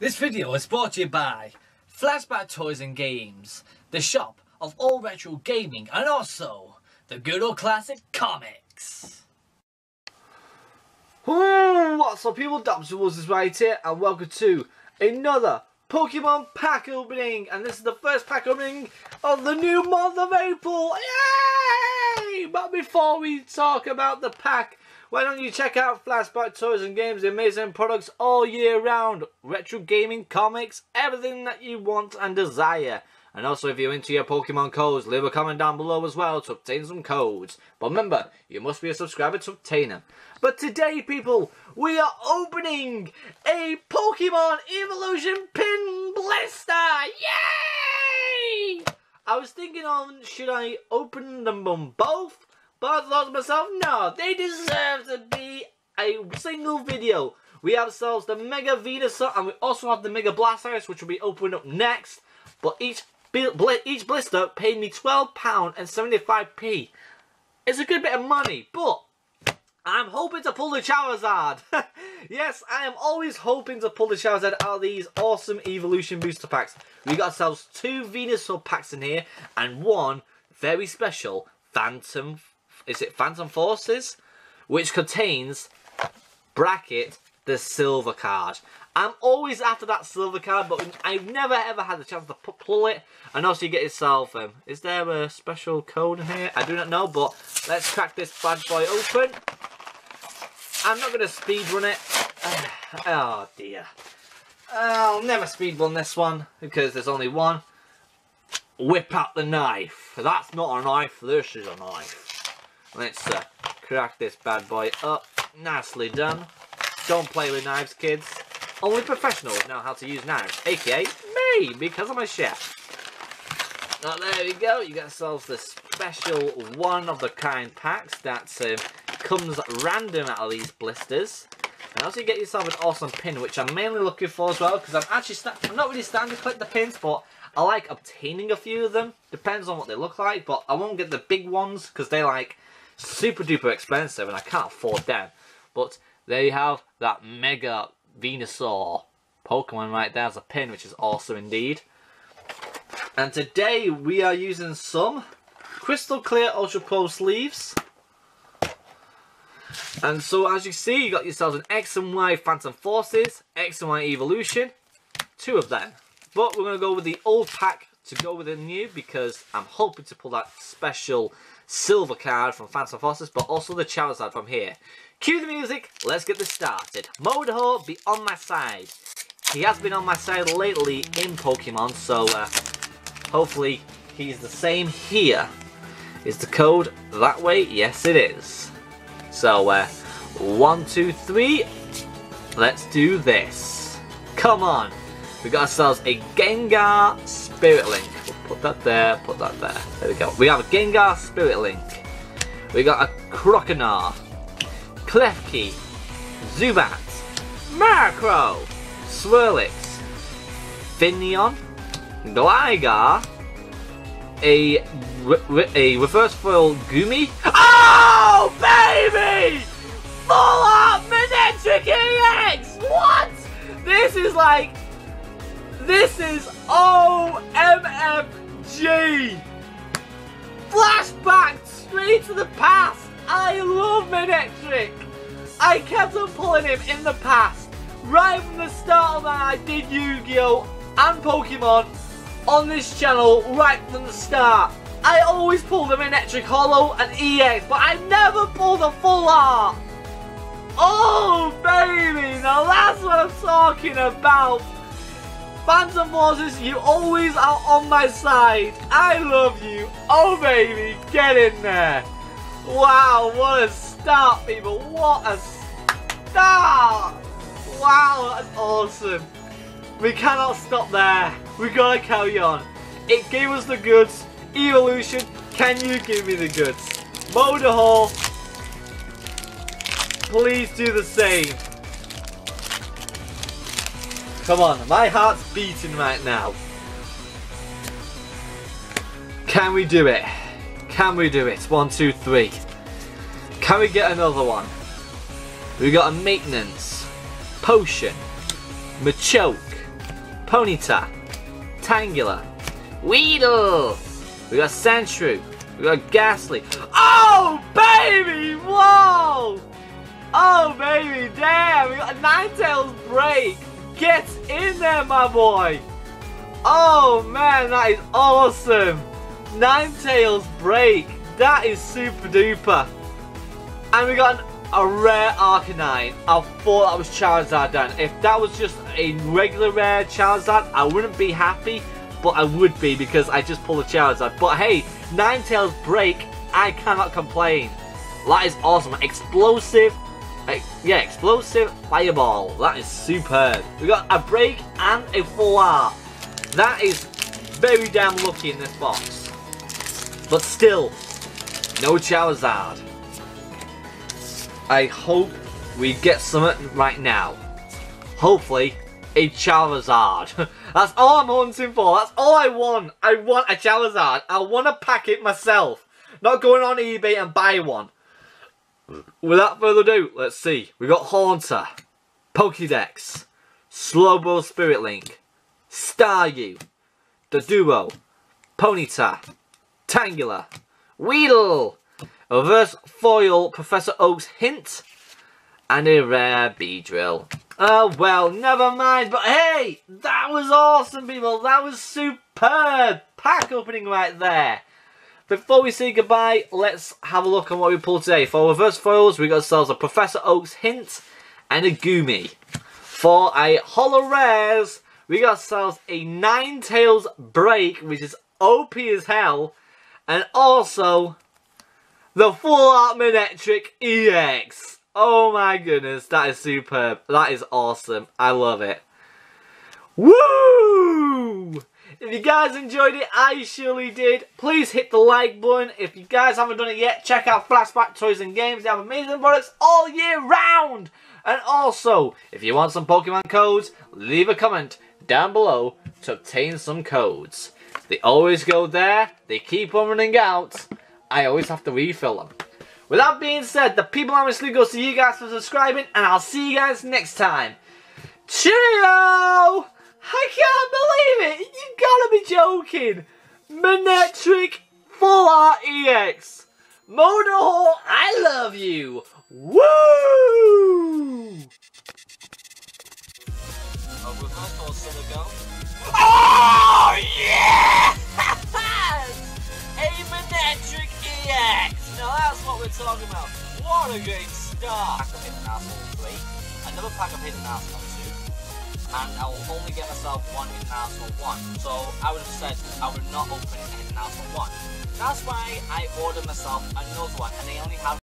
This video is brought to you by Flashback Toys and Games, the shop of all retro gaming and also the good old classic comics. Ooh, what's up people, Dobbs is right here and welcome to another Pokemon pack opening and this is the first pack opening of the new month of April. Yay! But before we talk about the pack, why don't you check out Flashback Toys and Games, amazing products all year round. Retro gaming, comics, everything that you want and desire. And also if you're into your Pokemon codes, leave a comment down below as well to obtain some codes. But remember, you must be a subscriber to obtain them. But today people, we are opening a Pokemon Evolution Pin Blister! Yay! I was thinking on, should I open them both? But I thought to myself, no, they deserve to be a single video. We have ourselves the Mega Venusaur and we also have the Mega Blastoise which will be opening up next. But each each blister paid me £12 and 75p. It's a good bit of money, but I'm hoping to pull the Charizard. yes, I am always hoping to pull the Charizard out of these awesome Evolution Booster Packs. We got ourselves two Venusaur packs in here and one very special Phantom is it Phantom Forces, which contains bracket the silver card. I'm always after that silver card, but I've never ever had the chance to pull it. And also you get yourself, um, is there a special code in here? I do not know, but let's crack this bad boy open. I'm not going to speed run it. oh dear. I'll never speed run this one, because there's only one. Whip out the knife. That's not a knife, this is a knife. Let's uh, crack this bad boy up. Nicely done. Don't play with knives, kids. Only professionals know how to use knives, aka me, because I'm a chef. Oh, there we go. You get yourselves the special one-of-the-kind packs that um, comes random out of these blisters. And also you get yourself an awesome pin, which I'm mainly looking for as well, because I'm actually I'm not really starting to collect the pins, but I like obtaining a few of them. Depends on what they look like, but I won't get the big ones, because they like super duper expensive and I can't afford them. But there you have that Mega Venusaur Pokemon right there as a pin, which is awesome indeed. And today we are using some Crystal Clear Ultra Pro sleeves. And so as you see, you got yourselves an X and Y Phantom Forces, X and Y Evolution, two of them. But we're going to go with the old pack to go with the new because I'm hoping to pull that special silver card from Phantom Forces, but also the Charizard from here. Cue the music, let's get this started. Modoho, be on my side. He has been on my side lately in Pokemon, so uh, hopefully he's the same here. Is the code that way? Yes, it is. So, uh, one, two, three. Let's do this. Come on. We got ourselves a Gengar Spirit Link. Put that there, put that there. There we go. We have a Gengar Spirit Link. We got a Croconaw, Klefki, Zubat, Murkrow, Swirlix, Finneon, Gligar, a, a reverse foil Goomy. Oh, baby! Full art Manectric EX! What? This is like this is OMFG! Flashback straight to the past! I love Manectric! I kept on pulling him in the past. Right from the start of that I did Yu-Gi-Oh! and Pokemon on this channel right from the start. I always pull the Manectric Holo and EX, but I never pulled a full art. Oh, baby, now that's what I'm talking about. Phantom Forces, you always are on my side. I love you. Oh, baby, get in there. Wow, what a start, people. What a start. Wow, that's awesome. We cannot stop there. We gotta carry on. It gave us the goods. Evolution, can you give me the goods? Motor Hall, please do the same. Come on, my heart's beating right now. Can we do it? Can we do it? One, two, three. Can we get another one? We got a maintenance, potion, Machoke, Ponyta, Tangela, Weedle. We got Sandshrew. We got Gastly. Oh, baby! Whoa! Oh, baby, damn! We got a Ninetales break! Get in there, my boy! Oh, man, that is awesome! Ninetales break! That is super duper! And we got a rare Arcanine. I thought that was Charizard then. If that was just a regular rare Charizard, I wouldn't be happy, but I would be because I just pulled a Charizard. But hey, Ninetales break, I cannot complain. That is awesome. Explosive, yeah, explosive fireball. That is superb. We got a break and a full art. That is very damn lucky in this box. But still, no Charizard. I hope we get something right now. Hopefully, a Charizard. That's all I'm hunting for. That's all I want. I want a Charizard. I want to pack it myself. Not going on eBay and buy one. Without further ado, let's see. We got Haunter, Pokédex, Slowbro Spirit Link, Staryu, Doduo, Ponyta, Tangela, Weedle, a reverse foil Professor Oak's hint, and a rare Beedrill. Oh uh, well, never mind, but hey, that was awesome people, that was superb! Pack opening right there. Before we say goodbye, let's have a look on what we pulled today. For reverse foils, we got ourselves a Professor Oak's hint and a Goomy. For a Holo Rares, we got ourselves a Ninetales Break, which is OP as hell, and also the Full Art Manectric EX. Oh my goodness, that is superb. That is awesome. I love it. Woo! If you guys enjoyed it, I surely did. Please hit the like button. If you guys haven't done it yet, check out Flashback Toys and Games. They have amazing products all year round. And also, if you want some Pokemon codes, leave a comment down below to obtain some codes. They always go there. They keep on running out. I always have to refill them. With that being said, the people on sleeve goes to you guys for subscribing, and I'll see you guys next time. Cheerio! I can't believe it! You gotta be joking! Manectric Full Art EX! Motorhole, I love you! Woo! Oh yeah! A Manectric EX! Now that's what we're talking about. What a great start! Pack of Hidden Arsenal 3, another pack of Hidden Arsenal 2, and I will only get myself one Hidden Arsenal 1. So I would have said I would not open Hidden Arsenal 1. That's why I ordered myself another one, and they only have